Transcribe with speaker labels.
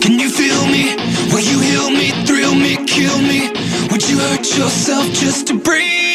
Speaker 1: Can you feel me? Will you heal me, thrill me, kill me? Would you hurt yourself just to breathe?